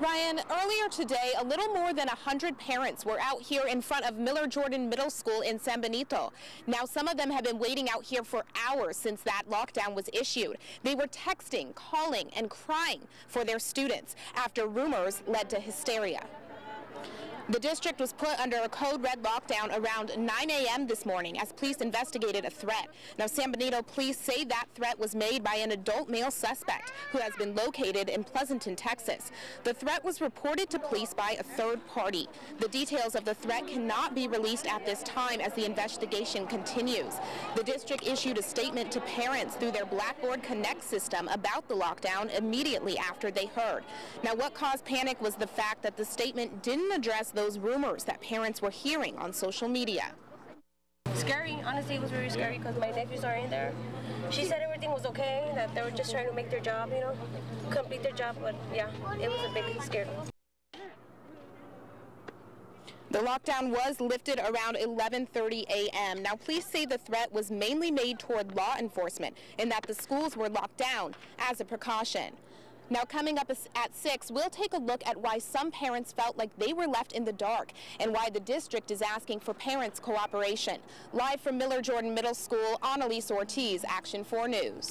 Ryan, earlier today, a little more than 100 parents were out here in front of Miller Jordan Middle School in San Benito. Now, some of them have been waiting out here for hours since that lockdown was issued. They were texting, calling, and crying for their students after rumors led to hysteria. The district was put under a code red lockdown around 9 a.m. this morning as police investigated a threat. Now, San Benito police say that threat was made by an adult male suspect who has been located in Pleasanton, Texas. The threat was reported to police by a third party. The details of the threat cannot be released at this time as the investigation continues. The district issued a statement to parents through their Blackboard Connect system about the lockdown immediately after they heard. Now, what caused panic was the fact that the statement didn't address those rumors that parents were hearing on social media. Scary, honestly, it was very scary because my nephews are in there. She said everything was okay, that they were just trying to make their job, you know, complete their job, but yeah, it was a big scare. The lockdown was lifted around 11:30 a.m. Now, police say the threat was mainly made toward law enforcement in that the schools were locked down as a precaution. Now, coming up at 6, we'll take a look at why some parents felt like they were left in the dark and why the district is asking for parents' cooperation. Live from Miller Jordan Middle School, Analise Ortiz, Action 4 News.